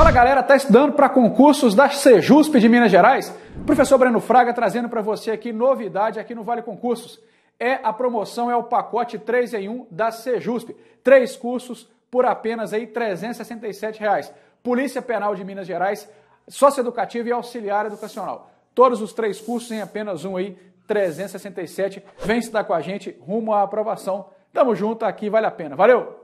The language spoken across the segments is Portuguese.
Fala galera, tá estudando para concursos da Sejusp de Minas Gerais? Professor Breno Fraga trazendo para você aqui novidade aqui no Vale Concursos. É a promoção, é o pacote 3 em 1 da Sejusp. Três cursos por apenas aí 367 reais. Polícia Penal de Minas Gerais, Socioeducativa e Auxiliar Educacional. Todos os três cursos em apenas um aí, 367. Vem estudar com a gente rumo à aprovação. Tamo junto aqui, vale a pena. Valeu!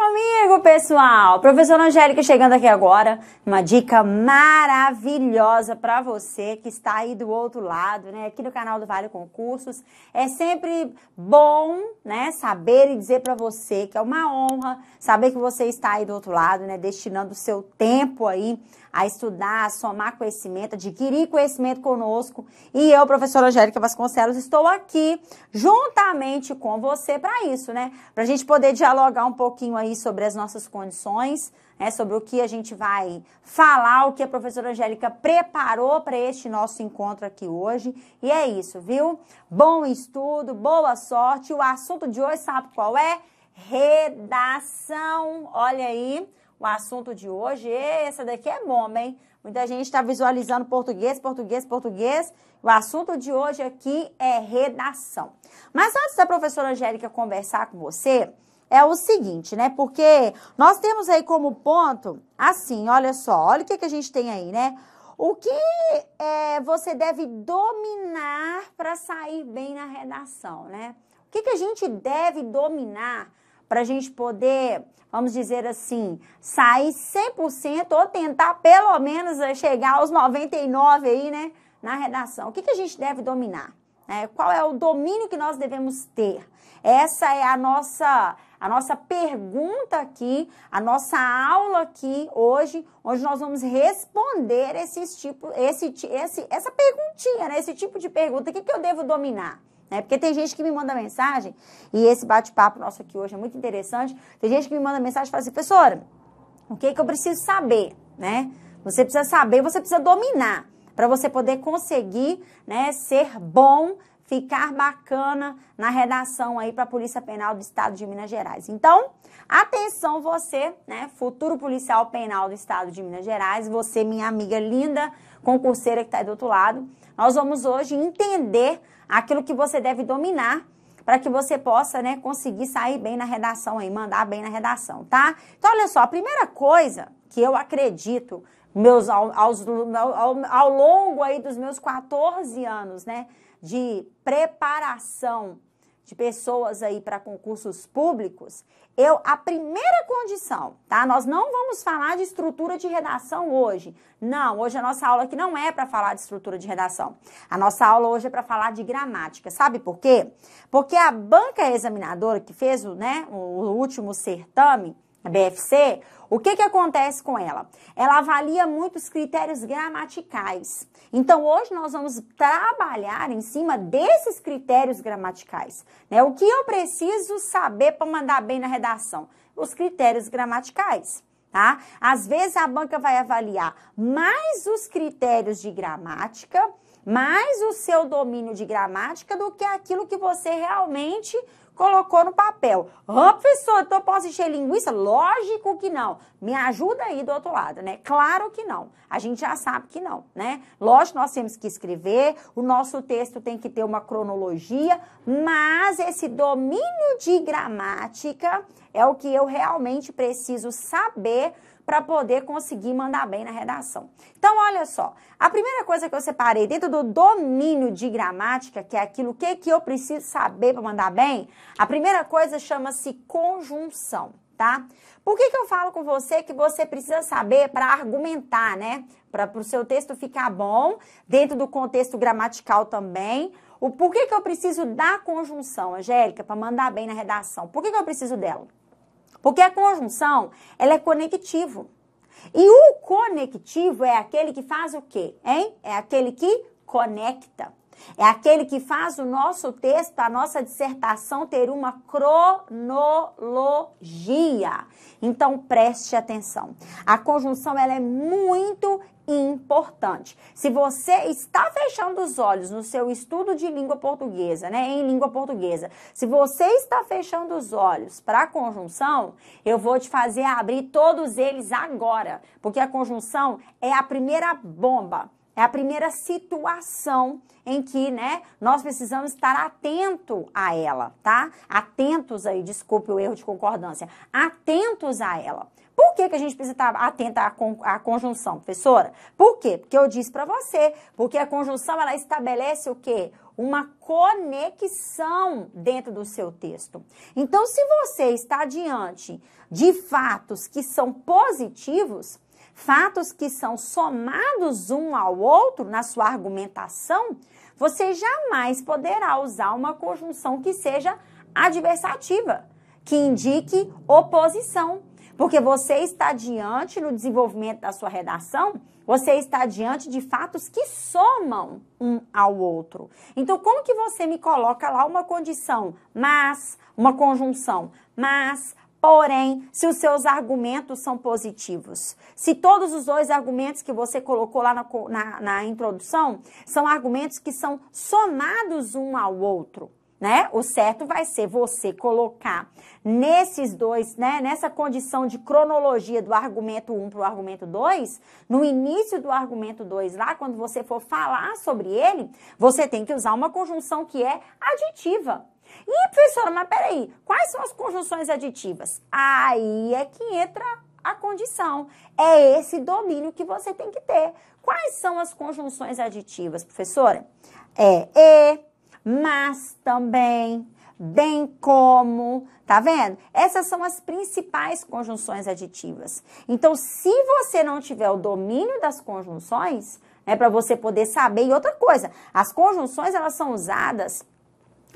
Comigo, pessoal! Professora Angélica chegando aqui agora, uma dica maravilhosa para você que está aí do outro lado, né? Aqui no canal do Vale Concursos. É sempre bom, né, saber e dizer para você que é uma honra saber que você está aí do outro lado, né, destinando o seu tempo aí a estudar, a somar conhecimento, adquirir conhecimento conosco. E eu, professora Angélica Vasconcelos, estou aqui juntamente com você para isso, né? Para a gente poder dialogar um pouquinho aí sobre as nossas condições, né? sobre o que a gente vai falar, o que a professora Angélica preparou para este nosso encontro aqui hoje. E é isso, viu? Bom estudo, boa sorte. O assunto de hoje, sabe qual é? Redação. Olha aí o assunto de hoje. Essa daqui é bomba, hein? Muita gente está visualizando português, português, português. O assunto de hoje aqui é redação. Mas antes da professora Angélica conversar com você, é o seguinte, né? Porque nós temos aí como ponto, assim, olha só, olha o que, que a gente tem aí, né? O que é, você deve dominar para sair bem na redação, né? O que, que a gente deve dominar para a gente poder, vamos dizer assim, sair 100% ou tentar pelo menos eh, chegar aos 99 aí, né, na redação. O que, que a gente deve dominar? É, qual é o domínio que nós devemos ter? Essa é a nossa a nossa pergunta aqui, a nossa aula aqui hoje, onde nós vamos responder esses tipo, esse, esse, essa perguntinha, né? Esse tipo de pergunta. O que, que eu devo dominar? Né? Porque tem gente que me manda mensagem, e esse bate-papo nosso aqui hoje é muito interessante. Tem gente que me manda mensagem e fala assim, professora, o que, que eu preciso saber? Né? Você precisa saber, você precisa dominar para você poder conseguir né, ser bom, ficar bacana na redação aí para a Polícia Penal do Estado de Minas Gerais. Então, atenção você, né, futuro policial penal do Estado de Minas Gerais, você, minha amiga linda, concurseira que está aí do outro lado, nós vamos hoje entender aquilo que você deve dominar para que você possa, né, conseguir sair bem na redação aí, mandar bem na redação, tá? Então, olha só, a primeira coisa que eu acredito meus ao, aos, ao, ao longo aí dos meus 14 anos, né, de preparação de pessoas aí para concursos públicos, eu a primeira condição, tá? Nós não vamos falar de estrutura de redação hoje. Não, hoje a nossa aula aqui não é para falar de estrutura de redação. A nossa aula hoje é para falar de gramática. Sabe por quê? Porque a banca examinadora que fez o, né, o último certame, a BFC, o que, que acontece com ela? Ela avalia muitos critérios gramaticais. Então, hoje nós vamos trabalhar em cima desses critérios gramaticais. Né? O que eu preciso saber para mandar bem na redação? Os critérios gramaticais. Tá? Às vezes a banca vai avaliar mais os critérios de gramática, mais o seu domínio de gramática do que aquilo que você realmente colocou no papel. Ah, professor, então eu posso encher linguiça? Lógico que não. Me ajuda aí do outro lado, né? Claro que não. A gente já sabe que não, né? Lógico, nós temos que escrever, o nosso texto tem que ter uma cronologia, mas esse domínio de gramática é o que eu realmente preciso saber para poder conseguir mandar bem na redação. Então, olha só, a primeira coisa que eu separei dentro do domínio de gramática, que é aquilo que, que eu preciso saber para mandar bem, a primeira coisa chama-se conjunção, tá? Por que, que eu falo com você que você precisa saber para argumentar, né? Para o seu texto ficar bom, dentro do contexto gramatical também. O por que, que eu preciso da conjunção, Angélica, para mandar bem na redação? Por que, que eu preciso dela? Porque a conjunção, ela é conectivo. E o conectivo é aquele que faz o quê, hein? É aquele que conecta. É aquele que faz o nosso texto, a nossa dissertação ter uma cronologia. Então preste atenção. A conjunção ela é muito importante. Se você está fechando os olhos no seu estudo de língua portuguesa, né, em língua portuguesa, se você está fechando os olhos para a conjunção, eu vou te fazer abrir todos eles agora, porque a conjunção é a primeira bomba. É a primeira situação em que, né, nós precisamos estar atento a ela, tá? Atentos aí, desculpe o erro de concordância. Atentos a ela. Por que, que a gente precisa estar atenta à, con à conjunção, professora? Por quê? Porque eu disse para você, porque a conjunção ela estabelece o quê? Uma conexão dentro do seu texto. Então, se você está diante de fatos que são positivos, fatos que são somados um ao outro na sua argumentação, você jamais poderá usar uma conjunção que seja adversativa, que indique oposição. Porque você está diante no desenvolvimento da sua redação, você está diante de fatos que somam um ao outro. Então, como que você me coloca lá uma condição, mas, uma conjunção, mas, Porém, se os seus argumentos são positivos, se todos os dois argumentos que você colocou lá na, na, na, introdução são argumentos que são somados um ao outro, né? O certo vai ser você colocar nesses dois, né, nessa condição de cronologia do argumento 1 para o argumento 2, no início do argumento 2, lá quando você for falar sobre ele, você tem que usar uma conjunção que é aditiva. E, professora, mas peraí, quais são as conjunções aditivas? Aí é que entra a condição. É esse domínio que você tem que ter. Quais são as conjunções aditivas, professora? É e, mas também, bem como, tá vendo? Essas são as principais conjunções aditivas. Então, se você não tiver o domínio das conjunções, é para você poder saber. E outra coisa, as conjunções elas são usadas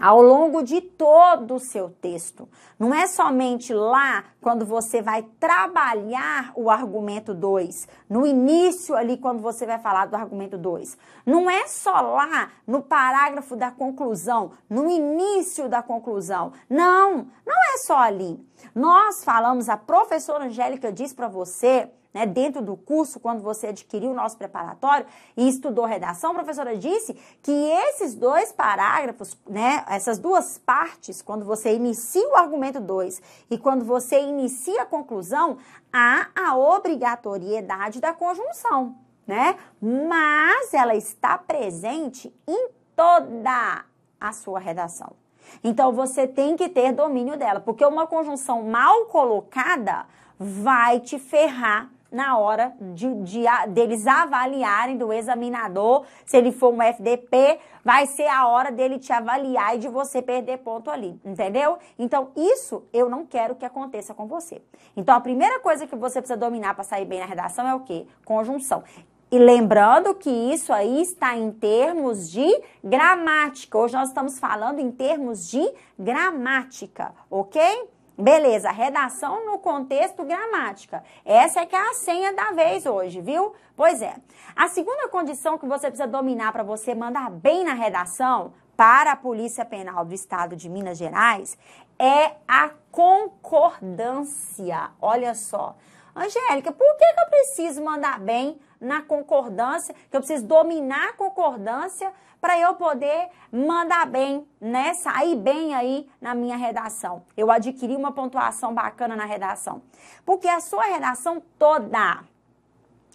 ao longo de todo o seu texto. Não é somente lá quando você vai trabalhar o argumento 2, no início ali quando você vai falar do argumento 2. Não é só lá no parágrafo da conclusão, no início da conclusão. Não, não é só ali. Nós falamos, a professora Angélica disse para você né, dentro do curso, quando você adquiriu o nosso preparatório e estudou redação, a professora disse que esses dois parágrafos, né, essas duas partes, quando você inicia o argumento 2 e quando você inicia a conclusão, há a obrigatoriedade da conjunção, né? Mas ela está presente em toda a sua redação. Então você tem que ter domínio dela, porque uma conjunção mal colocada vai te ferrar na hora de, de, deles avaliarem do examinador, se ele for um FDP, vai ser a hora dele te avaliar e de você perder ponto ali, entendeu? Então, isso eu não quero que aconteça com você. Então, a primeira coisa que você precisa dominar para sair bem na redação é o quê? Conjunção. E lembrando que isso aí está em termos de gramática. Hoje nós estamos falando em termos de gramática, ok? Beleza, redação no contexto gramática. Essa é que é a senha da vez hoje, viu? Pois é. A segunda condição que você precisa dominar para você mandar bem na redação para a Polícia Penal do Estado de Minas Gerais é a concordância. Olha só. Angélica, por que, que eu preciso mandar bem na concordância, que eu preciso dominar a concordância para eu poder mandar bem, né? Sair bem aí na minha redação. Eu adquiri uma pontuação bacana na redação. Porque a sua redação toda,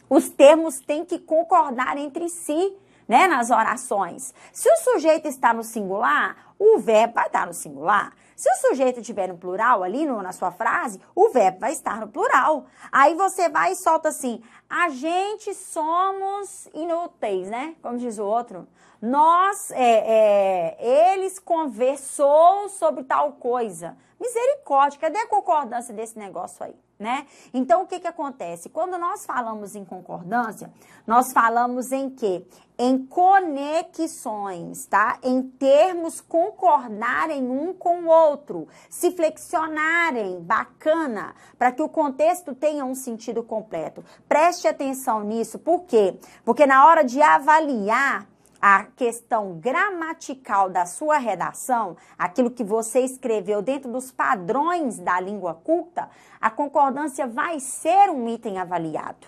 os termos têm que concordar entre si, né? Nas orações. Se o sujeito está no singular, o verbo vai estar no singular. Se o sujeito estiver no plural ali no, na sua frase, o verbo vai estar no plural. Aí você vai e solta assim: a gente somos inúteis, né? Como diz o outro nós, é, é, eles conversou sobre tal coisa. Misericórdia, cadê a concordância desse negócio aí, né? Então, o que que acontece? Quando nós falamos em concordância, nós falamos em quê? Em conexões, tá? Em termos concordarem um com o outro, se flexionarem, bacana, para que o contexto tenha um sentido completo. Preste atenção nisso, por quê? Porque na hora de avaliar a questão gramatical da sua redação, aquilo que você escreveu dentro dos padrões da língua culta, a concordância vai ser um item avaliado.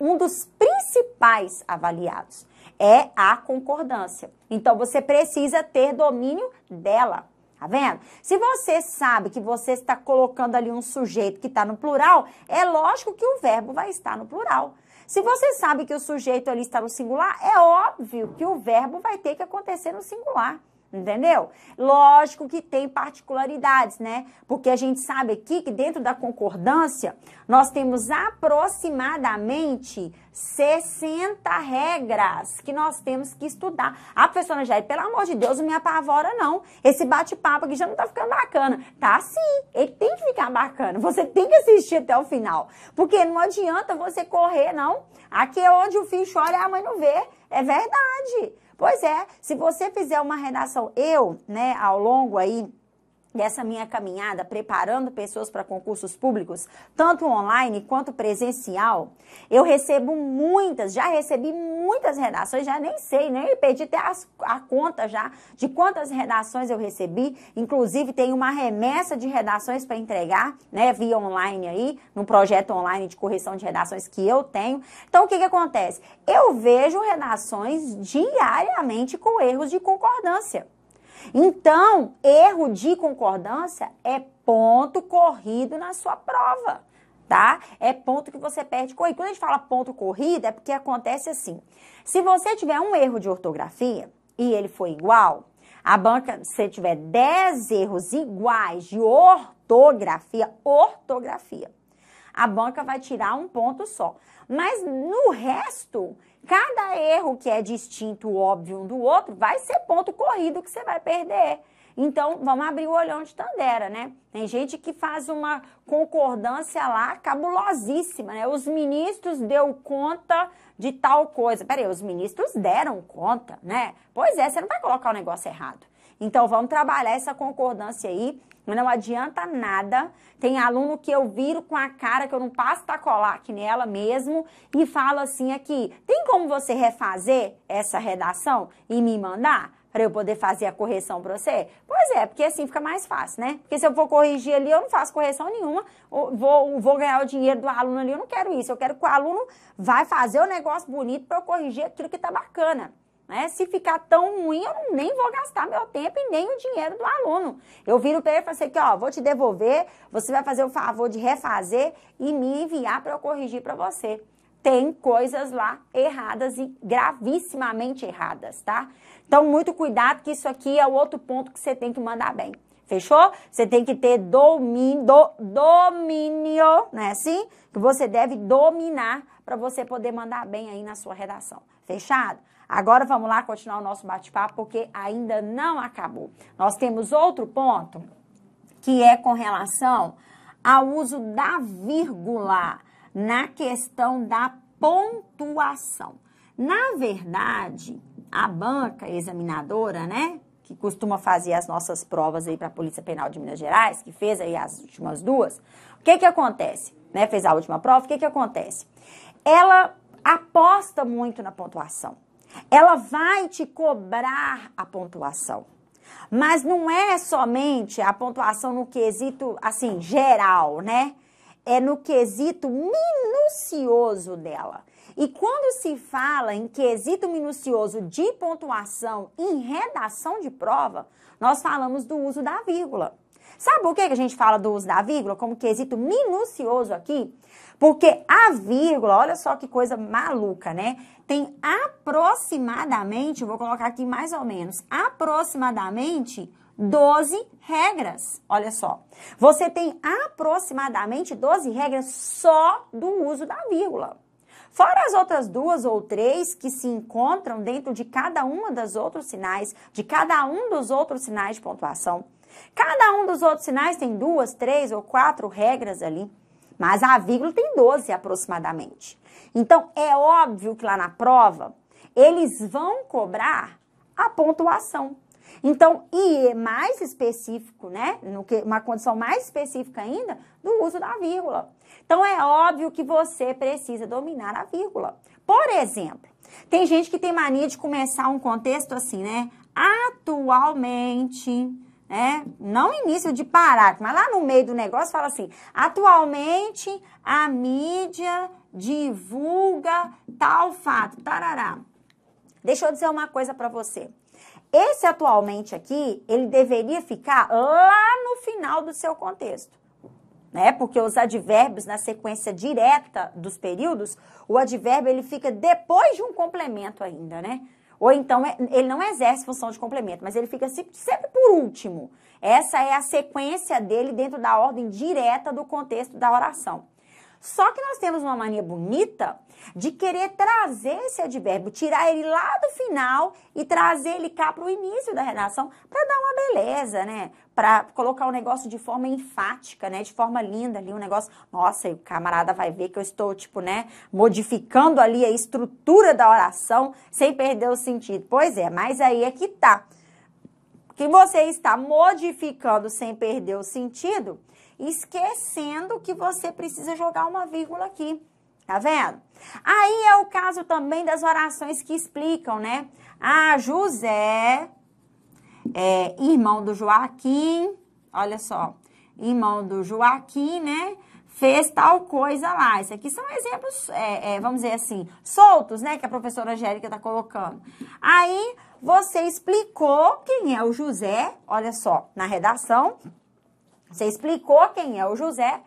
Um dos principais avaliados é a concordância. Então você precisa ter domínio dela. Tá vendo? Se você sabe que você está colocando ali um sujeito que está no plural, é lógico que o verbo vai estar no plural. Se você sabe que o sujeito ali está no singular, é óbvio que o verbo vai ter que acontecer no singular. Entendeu? Lógico que tem particularidades, né? Porque a gente sabe aqui que dentro da concordância nós temos aproximadamente 60 regras que nós temos que estudar. A professora Jair, pelo amor de Deus, não me apavora, não. Esse bate-papo aqui já não tá ficando bacana. Tá sim, ele tem que ficar bacana. Você tem que assistir até o final. Porque não adianta você correr, não. Aqui é onde o filho chora e a mãe não vê. É verdade. Pois é, se você fizer uma redação, eu, né, ao longo aí dessa minha caminhada, preparando pessoas para concursos públicos, tanto online quanto presencial, eu recebo muitas, já recebi muitas redações, já nem sei, nem perdi até as, a conta já de quantas redações eu recebi, inclusive tem uma remessa de redações para entregar, né, via online aí, num projeto online de correção de redações que eu tenho. Então, o que que acontece? Eu vejo redações diariamente com erros de concordância. Então, erro de concordância é ponto corrido na sua prova, tá? É ponto que você perde corrido. Quando a gente fala ponto corrido, é porque acontece assim. Se você tiver um erro de ortografia e ele for igual, a banca, se tiver 10 erros iguais de ortografia, ortografia, a banca vai tirar um ponto só. Mas no resto, Cada erro que é distinto, óbvio um do outro, vai ser ponto corrido que você vai perder. Então, vamos abrir o olhão de Tandera, né? Tem gente que faz uma concordância lá cabulosíssima, né? Os ministros deu conta de tal coisa. Peraí, os ministros deram conta, né? Pois é, você não vai colocar o negócio errado. Então, vamos trabalhar essa concordância aí. Não adianta nada. Tem aluno que eu viro com a cara que eu não passo aqui nela mesmo e falo assim aqui: tem como você refazer essa redação e me mandar? Para eu poder fazer a correção para você? Pois é, porque assim fica mais fácil, né? Porque se eu for corrigir ali, eu não faço correção nenhuma, vou, vou ganhar o dinheiro do aluno ali, eu não quero isso. Eu quero que o aluno vai fazer o negócio bonito para eu corrigir aquilo que tá bacana. Né? Se ficar tão ruim, eu nem vou gastar meu tempo e nem o dinheiro do aluno. Eu viro para ele e falo assim, ó, vou te devolver, você vai fazer o favor de refazer e me enviar para eu corrigir para você. Tem coisas lá erradas e gravissimamente erradas, tá? Então, muito cuidado que isso aqui é o outro ponto que você tem que mandar bem. Fechou? Você tem que ter domínio, do, domínio, né? Assim, que você deve dominar para você poder mandar bem aí na sua redação. Fechado? Agora vamos lá continuar o nosso bate-papo, porque ainda não acabou. Nós temos outro ponto, que é com relação ao uso da vírgula na questão da pontuação. Na verdade, a banca examinadora, né, que costuma fazer as nossas provas aí para a Polícia Penal de Minas Gerais, que fez aí as últimas duas, o que que acontece? Né, fez a última prova, o que que acontece? Ela aposta muito na pontuação ela vai te cobrar a pontuação. Mas não é somente a pontuação no quesito, assim, geral, né? É no quesito minucioso dela. E quando se fala em quesito minucioso de pontuação em redação de prova, nós falamos do uso da vírgula. Sabe por que a gente fala do uso da vírgula como quesito minucioso aqui? Porque a vírgula, olha só que coisa maluca, né? Tem aproximadamente, vou colocar aqui mais ou menos, aproximadamente 12 regras. Olha só. Você tem aproximadamente 12 regras só do uso da vírgula. Fora as outras duas ou três que se encontram dentro de cada uma das outros sinais, de cada um dos outros sinais de pontuação. Cada um dos outros sinais tem duas, três ou quatro regras ali. Mas a vírgula tem 12 aproximadamente. Então, é óbvio que lá na prova, eles vão cobrar a pontuação. Então, e é mais específico, né? No que, uma condição mais específica ainda do uso da vírgula. Então, é óbvio que você precisa dominar a vírgula. Por exemplo, tem gente que tem mania de começar um contexto assim, né? Atualmente, né? Não início de parágrafo, mas lá no meio do negócio fala assim: atualmente a mídia divulga tal fato, tarará. Deixa eu dizer uma coisa para você. Esse atualmente aqui, ele deveria ficar lá no final do seu contexto. Né? Porque os advérbios na sequência direta dos períodos, o advérbio ele fica depois de um complemento ainda, né? Ou então é, ele não exerce função de complemento, mas ele fica sempre por último. Essa é a sequência dele dentro da ordem direta do contexto da oração. Só que nós temos uma mania bonita de querer trazer esse advérbio, tirar ele lá do final e trazer ele cá para o início da redação para dar uma beleza, né? Para colocar o negócio de forma enfática, né? De forma linda ali, um negócio. Nossa, o camarada vai ver que eu estou, tipo, né? Modificando ali a estrutura da oração sem perder o sentido. Pois é, mas aí é que tá. Que você está modificando sem perder o sentido esquecendo que você precisa jogar uma vírgula aqui. Tá vendo? Aí é o caso também das orações que explicam, né? Ah, José, é, irmão do Joaquim, olha só, irmão do Joaquim, né? Fez tal coisa lá. Isso aqui são exemplos, é, é, vamos dizer assim, soltos, né? Que a professora Angélica está colocando. Aí você explicou quem é o José, olha só, na redação, você explicou quem é o José,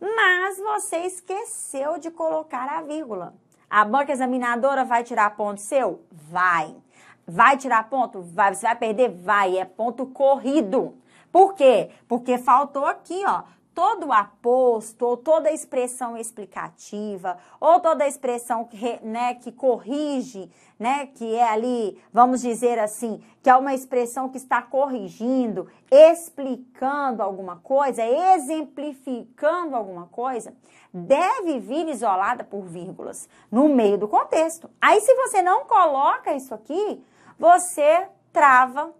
mas você esqueceu de colocar a vírgula. A banca examinadora vai tirar ponto seu? Vai. Vai tirar ponto? Vai. Você vai perder? Vai. É ponto corrido. Por quê? Porque faltou aqui, ó, todo aposto, ou toda expressão explicativa, ou toda expressão que, né, que corrige, né, que é ali, vamos dizer assim, que é uma expressão que está corrigindo, explicando alguma coisa, exemplificando alguma coisa, deve vir isolada por vírgulas no meio do contexto. Aí, se você não coloca isso aqui, você trava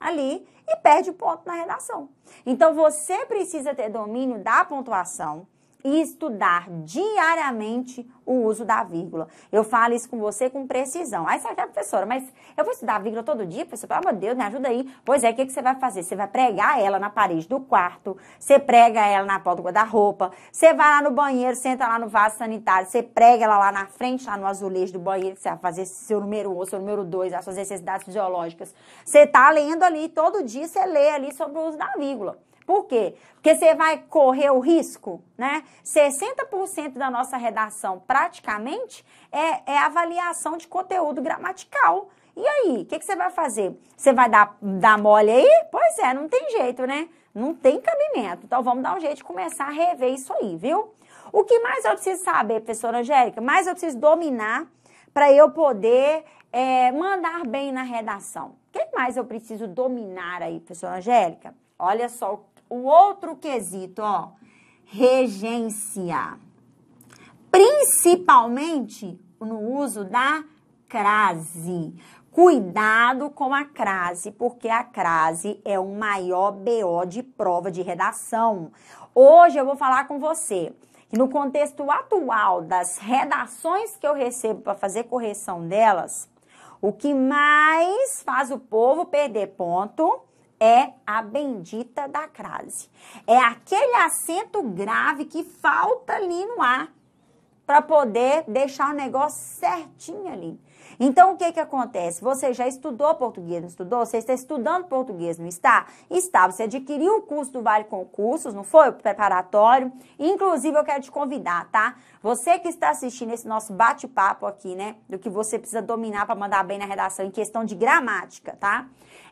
ali e perde o ponto na redação. Então você precisa ter domínio da pontuação e estudar diariamente o uso da vírgula. Eu falo isso com você com precisão. Aí você fala, professora, mas eu vou estudar a vírgula todo dia, professor? Pelo amor de Deus, me ajuda aí. Pois é, o que, que você vai fazer? Você vai pregar ela na parede do quarto, você prega ela na porta do guarda-roupa, você vai lá no banheiro, senta lá no vaso sanitário, você prega ela lá na frente, lá no azulejo do banheiro, que você vai fazer seu número 1, um, seu número 2, as suas necessidades fisiológicas. Você tá lendo ali, todo dia você lê ali sobre o uso da vírgula. Por quê? Porque você vai correr o risco, né? 60% da nossa redação, praticamente, é, é avaliação de conteúdo gramatical. E aí, o que, que, você vai fazer? Você vai dar, dar mole aí? Pois é, não tem jeito, né? Não tem cabimento. Então, vamos dar um jeito de começar a rever isso aí, viu? O que mais eu preciso saber, professora Angélica? Mais eu preciso dominar para eu poder é, mandar bem na redação. O que mais eu preciso dominar aí, professora Angélica? Olha só o outro quesito, ó, regência. Principalmente no uso da crase. Cuidado com a crase, porque a crase é o maior BO de prova de redação. Hoje eu vou falar com você que no contexto atual das redações que eu recebo para fazer correção delas, o que mais faz o povo perder ponto é a bendita da crase. É aquele acento grave que falta ali no ar para poder deixar o negócio certinho ali. Então, o que que acontece? Você já estudou português, não estudou? Você está estudando português, não está? Está. Você adquiriu o curso do Vale Concursos, não foi? O preparatório. Inclusive, eu quero te convidar, tá? Você que está assistindo esse nosso bate-papo aqui, né? Do que você precisa dominar para mandar bem na redação em questão de gramática, tá?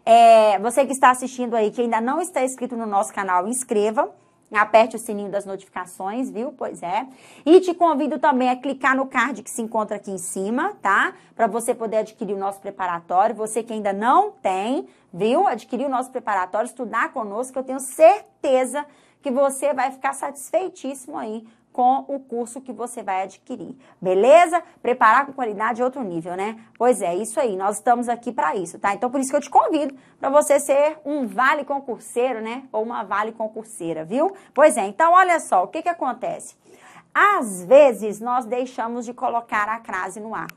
É, você que está assistindo aí, que ainda não está inscrito no nosso canal, inscreva. Aperte o sininho das notificações, viu? Pois é. E te convido também a clicar no card que se encontra aqui em cima, tá? Para você poder adquirir o nosso preparatório. Você que ainda não tem, viu? Adquirir o nosso preparatório, estudar conosco, eu tenho certeza que você vai ficar satisfeitíssimo aí com o curso que você vai adquirir. Beleza? Preparar com qualidade outro nível, né? Pois é, isso aí. Nós estamos aqui para isso, tá? Então por isso que eu te convido para você ser um vale concurseiro, né? Ou uma vale concurseira, viu? Pois é. Então olha só, o que que acontece? Às vezes, nós deixamos de colocar a crase no ar,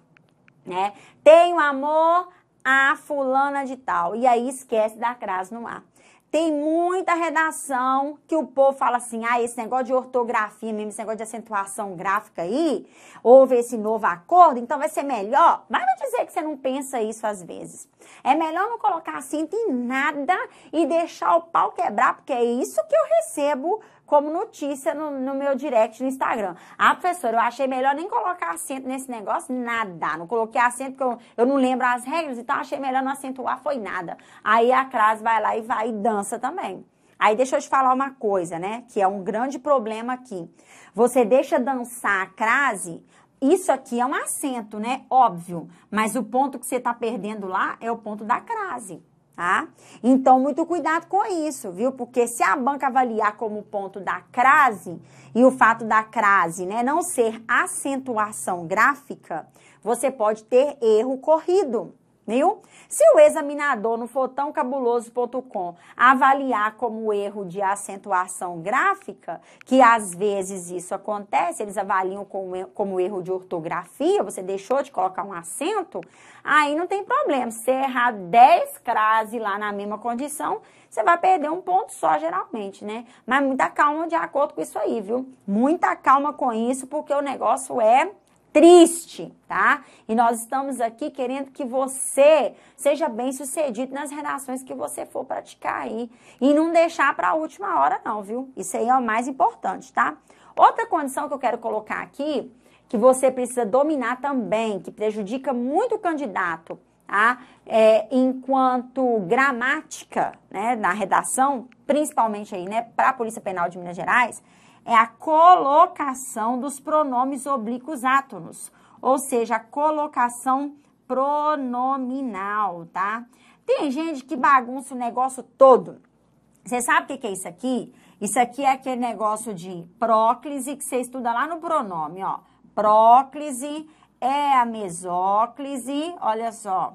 né? Tenho amor a fulana de tal, e aí esquece da crase no ar. Tem muita redação que o povo fala assim: ah, esse negócio de ortografia mesmo, esse negócio de acentuação gráfica aí, houve esse novo acordo, então vai ser melhor. Vai me dizer que você não pensa isso às vezes. É melhor não colocar acento em nada e deixar o pau quebrar, porque é isso que eu recebo como notícia no, no, meu direct no Instagram. Ah, professora, eu achei melhor nem colocar acento nesse negócio, nada. Não coloquei acento porque eu, eu não lembro as regras, então achei melhor não acentuar, foi nada. Aí a crase vai lá e vai e dança também. Aí deixa eu te falar uma coisa, né? Que é um grande problema aqui. Você deixa dançar a crase, isso aqui é um acento, né? Óbvio. Mas o ponto que você está perdendo lá é o ponto da crase tá? Então, muito cuidado com isso, viu? Porque se a banca avaliar como ponto da crase e o fato da crase, né, não ser acentuação gráfica, você pode ter erro corrido viu? Se o examinador no fotãocabuloso.com avaliar como erro de acentuação gráfica, que às vezes isso acontece, eles avaliam como, como erro de ortografia, você deixou de colocar um acento, aí não tem problema. Se errar 10 crases lá na mesma condição, você vai perder um ponto só, geralmente, né? Mas muita calma de acordo com isso aí, viu? Muita calma com isso, porque o negócio é triste, tá? E nós estamos aqui querendo que você seja bem sucedido nas redações que você for praticar aí. E não deixar para a última hora, não, viu? Isso aí é o mais importante, tá? Outra condição que eu quero colocar aqui, que você precisa dominar também, que prejudica muito o candidato, tá? É, enquanto gramática, né, na redação, principalmente aí, né, para a Polícia Penal de Minas Gerais, é a colocação dos pronomes oblíquos átonos, ou seja, a colocação pronominal, tá? Tem gente que bagunça o negócio todo. Você sabe o que é isso aqui? Isso aqui é aquele negócio de próclise que você estuda lá no pronome, ó. Próclise é a mesóclise, olha só.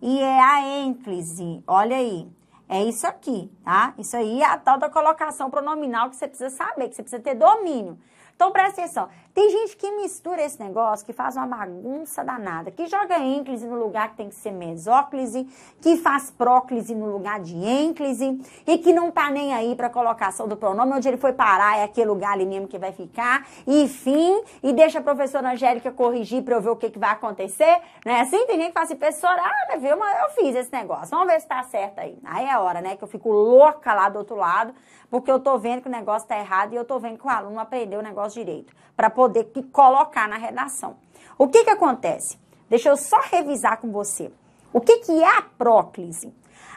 E é a ênclise, olha aí. É isso aqui, tá? Isso aí é a tal da colocação pronominal que você precisa saber, que você precisa ter domínio. Então presta atenção. Tem gente que mistura esse negócio, que faz uma bagunça danada, que joga ênclise no lugar que tem que ser mesóclise, que faz próclise no lugar de ênclise, e que não tá nem aí para colocação do pronome, onde ele foi parar é aquele lugar ali mesmo que vai ficar, e fim, e deixa a professora Angélica corrigir para eu ver o que, que vai acontecer, né? Assim, tem gente que fala assim, professora, ah, viu, mas eu fiz esse negócio, vamos ver se tá certo aí. Aí é a hora, né, que eu fico louca lá do outro lado, porque eu tô vendo que o negócio tá errado e eu tô vendo que o aluno aprendeu o negócio direito, para poder colocar na redação. O que que acontece? Deixa eu só revisar com você. O que que é a próclise?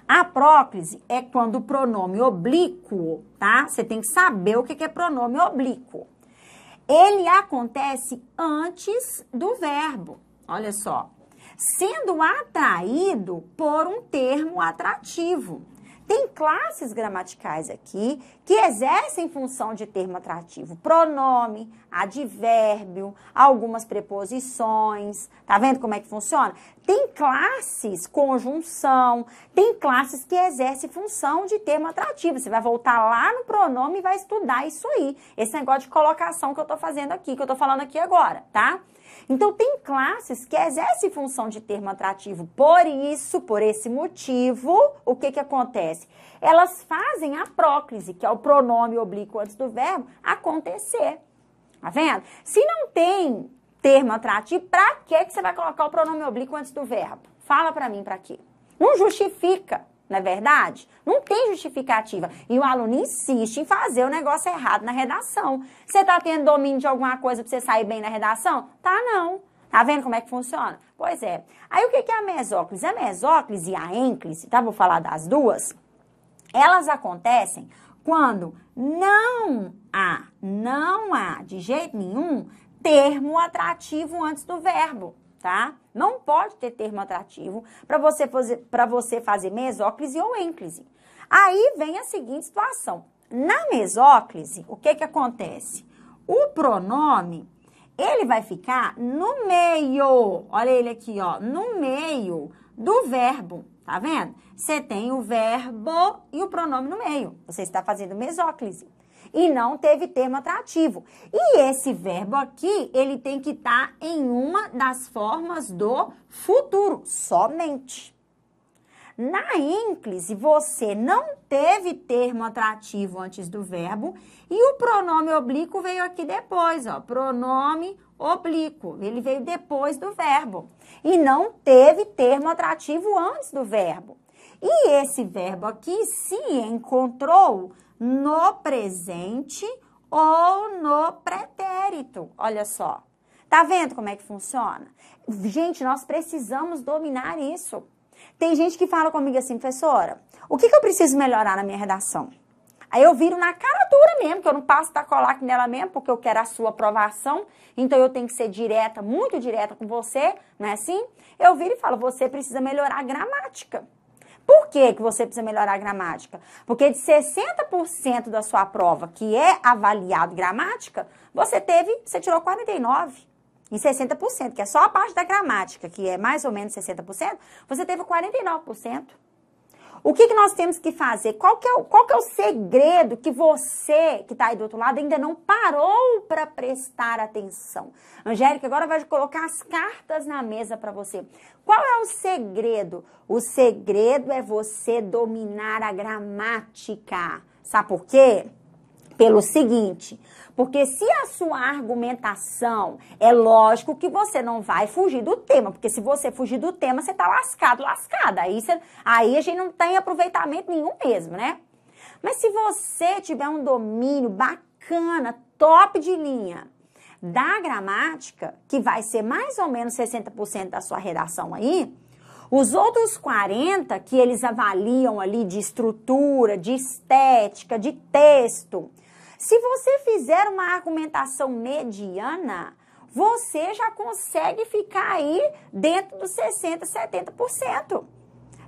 A próclise é quando o pronome oblíquo, tá? Você tem que saber o que que é pronome oblíquo. Ele acontece antes do verbo. Olha só. Sendo atraído por um termo atrativo. Tem classes gramaticais aqui que exercem função de termo atrativo, pronome, advérbio, algumas preposições. Tá vendo como é que funciona? Tem classes conjunção, tem classes que exercem função de termo atrativo. Você vai voltar lá no pronome e vai estudar isso aí. Esse negócio de colocação que eu tô fazendo aqui, que eu tô falando aqui agora, tá? Então, tem classes que exercem função de termo atrativo. Por isso, por esse motivo, o que, que acontece? Elas fazem a próclise, que é o pronome oblíquo antes do verbo, acontecer. Tá vendo? Se não tem termo atrativo, para que, que você vai colocar o pronome oblíquo antes do verbo? Fala para mim para quê? Não justifica não é verdade? Não tem justificativa. E o aluno insiste em fazer o negócio errado na redação. Você está tendo domínio de alguma coisa para você sair bem na redação? Tá, não. Tá vendo como é que funciona? Pois é. Aí o que é a mesóclise? A mesóclise e a ênclise, tá? Vou falar das duas. Elas acontecem quando não há, não há de jeito nenhum termo atrativo antes do verbo tá? Não pode ter termo atrativo para você fazer você fazer mesóclise ou ênclise. Aí vem a seguinte situação. Na mesóclise, o que que acontece? O pronome, ele vai ficar no meio. Olha ele aqui, ó, no meio do verbo, tá vendo? Você tem o verbo e o pronome no meio. Você está fazendo mesóclise. E não teve termo atrativo. E esse verbo aqui, ele tem que estar tá em uma das formas do futuro, somente. Na ínclise, você não teve termo atrativo antes do verbo e o pronome oblíquo veio aqui depois, ó. Pronome oblíquo, ele veio depois do verbo. E não teve termo atrativo antes do verbo. E esse verbo aqui se encontrou no presente ou no pretérito. Olha só. Tá vendo como é que funciona? Gente, nós precisamos dominar isso. Tem gente que fala comigo assim, professora, o que, que eu preciso melhorar na minha redação? Aí eu viro na cara dura mesmo, que eu não passo da colac nela mesmo, porque eu quero a sua aprovação. Então eu tenho que ser direta, muito direta com você, não é assim? Eu viro e falo, você precisa melhorar a gramática. Por que, que você precisa melhorar a gramática? Porque de 60% da sua prova que é avaliado gramática, você teve, você tirou 49 em 60%, que é só a parte da gramática, que é mais ou menos 60%, você teve 49%. O que, que nós temos que fazer? Qual que, é o, qual que é o segredo que você, que está aí do outro lado, ainda não parou para prestar atenção? Angélica, agora vai colocar as cartas na mesa para você. Qual é o segredo? O segredo é você dominar a gramática. Sabe por quê? Pelo seguinte, porque se a sua argumentação é lógico que você não vai fugir do tema, porque se você fugir do tema, você tá lascado, lascada. Aí, você, aí a gente não tem aproveitamento nenhum mesmo, né? Mas se você tiver um domínio bacana, top de linha, da gramática, que vai ser mais ou menos 60% da sua redação aí, os outros 40 que eles avaliam ali de estrutura, de estética, de texto, se você fizer uma argumentação mediana, você já consegue ficar aí dentro dos 60%, 70%.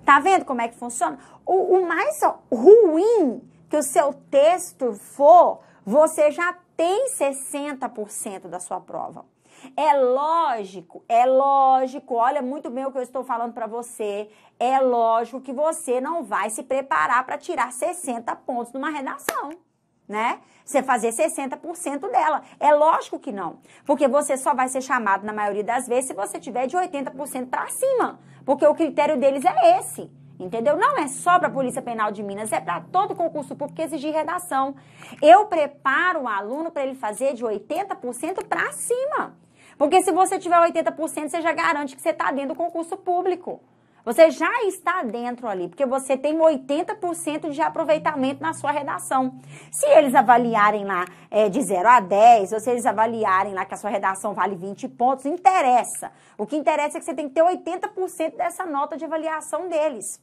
Tá vendo como é que funciona? O, o mais ruim que o seu texto for, você já tem 60% da sua prova. É lógico, é lógico, olha muito bem o que eu estou falando para você. É lógico que você não vai se preparar para tirar 60 pontos numa redação né? Você fazer 60% dela. É lógico que não. Porque você só vai ser chamado, na maioria das vezes, se você tiver de 80% para cima. Porque o critério deles é esse. Entendeu? Não é só para a Polícia Penal de Minas, é para todo concurso público exigir redação. Eu preparo o aluno para ele fazer de 80% para cima. Porque se você tiver 80%, você já garante que você está dentro do concurso público. Você já está dentro ali, porque você tem 80% de aproveitamento na sua redação. Se eles avaliarem lá é, de 0 a 10, ou se eles avaliarem lá que a sua redação vale 20 pontos, interessa. O que interessa é que você tem que ter 80% dessa nota de avaliação deles.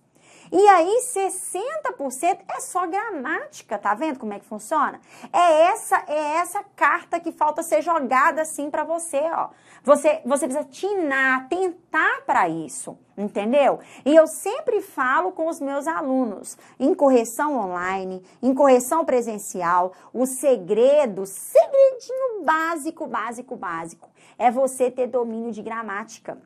E aí, 60% é só gramática, tá vendo como é que funciona? É essa é essa carta que falta ser jogada assim para você, ó. Você, você precisa tinar, tentar para isso, entendeu? E eu sempre falo com os meus alunos, em correção online, em correção presencial, o segredo, segredinho básico, básico, básico, é você ter domínio de gramática.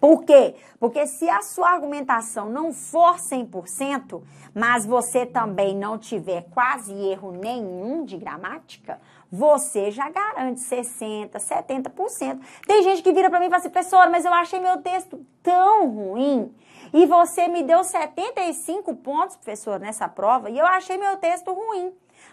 Por quê? Porque se a sua argumentação não for 100%, mas você também não tiver quase erro nenhum de gramática, você já garante 60%, 70%. Tem gente que vira para mim e fala assim, professora, mas eu achei meu texto tão ruim e você me deu 75 pontos, professor, nessa prova e eu achei meu texto ruim.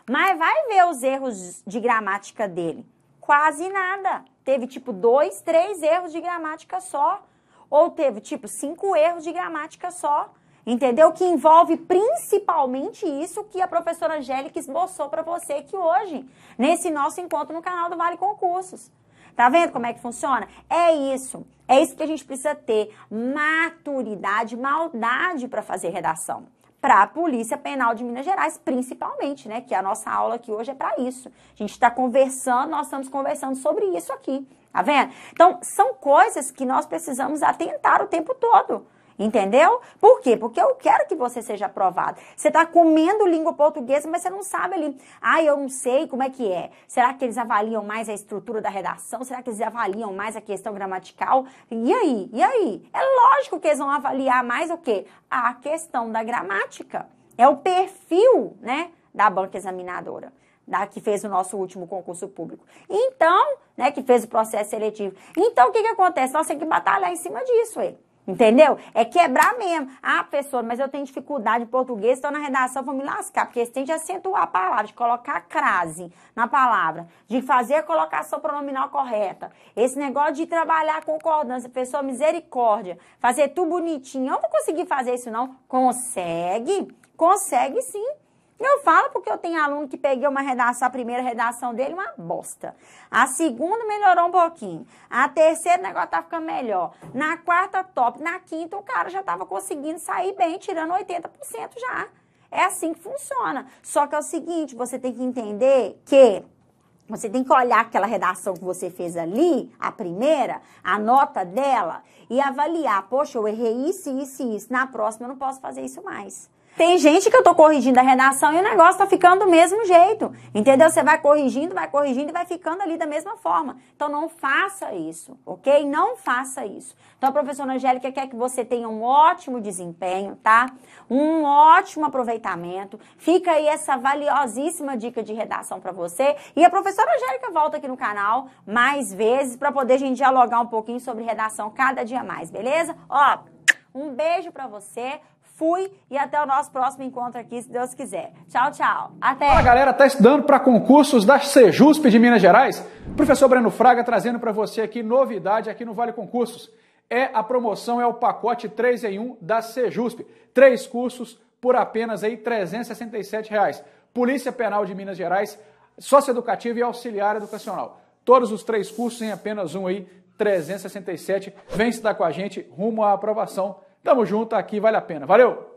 Mas vai ver os erros de gramática dele. Quase nada. Teve tipo dois, três erros de gramática só ou teve tipo cinco erros de gramática só. Entendeu? Que envolve principalmente isso que a professora Angélica esboçou para você aqui hoje, nesse nosso encontro no canal do Vale Concursos. Tá vendo como é que funciona? É isso. É isso que a gente precisa ter: maturidade, maldade para fazer redação para a Polícia Penal de Minas Gerais, principalmente, né? Que a nossa aula aqui hoje é para isso. A gente está conversando, nós estamos conversando sobre isso aqui, tá vendo? Então, são coisas que nós precisamos atentar o tempo todo. Entendeu? Por quê? Porque eu quero que você seja aprovado. Você está comendo língua portuguesa, mas você não sabe ali. Ah, eu não sei como é que é. Será que eles avaliam mais a estrutura da redação? Será que eles avaliam mais a questão gramatical? E aí? E aí? É lógico que eles vão avaliar mais o quê? A questão da gramática. É o perfil, né, da banca examinadora. da que fez o nosso último concurso público. Então, né, que fez o processo seletivo. Então, o que que acontece? Nós temos que batalhar em cima disso, ele. Entendeu? É quebrar mesmo. Ah, professor, mas eu tenho dificuldade em português, então na redação vou me lascar, porque você tem de acentuar a palavra, de colocar crase na palavra, de fazer a colocação pronominal correta. Esse negócio de trabalhar concordância, pessoa misericórdia, fazer tudo bonitinho. Eu não vou conseguir fazer isso, não. Consegue? Consegue sim. Eu falo porque eu tenho aluno que peguei uma redação, a primeira redação dele, uma bosta. A segunda melhorou um pouquinho. A terceira, o negócio tá ficando melhor. Na quarta, top. Na quinta, o cara já tava conseguindo sair bem, tirando 80% já. É assim que funciona. Só que é o seguinte, você tem que entender que você tem que olhar aquela redação que você fez ali, a primeira, a nota dela, e avaliar. Poxa, eu errei isso, isso e isso. Na próxima eu não posso fazer isso mais. Tem gente que eu tô corrigindo a redação e o negócio tá ficando do mesmo jeito. Entendeu? Você vai corrigindo, vai corrigindo e vai ficando ali da mesma forma. Então não faça isso, ok? Não faça isso. Então a professora Angélica quer que você tenha um ótimo desempenho, tá? Um ótimo aproveitamento. Fica aí essa valiosíssima dica de redação para você. E a professora Angélica volta aqui no canal mais vezes para poder a gente dialogar um pouquinho sobre redação cada dia mais, beleza? Ó, um beijo para você. Fui e até o nosso próximo encontro aqui, se Deus quiser. Tchau, tchau. Até. Fala, galera, tá estudando para concursos da Sejusp de Minas Gerais? Professor Breno Fraga trazendo para você aqui novidade aqui no Vale Concursos. É a promoção, é o pacote 3 em 1 da Sejusp. Três cursos por apenas aí 367 reais. Polícia Penal de Minas Gerais, Socioeducativa e Auxiliar Educacional. Todos os três cursos em apenas um aí, 367. Vem estar com a gente rumo à aprovação Tamo junto aqui, vale a pena. Valeu!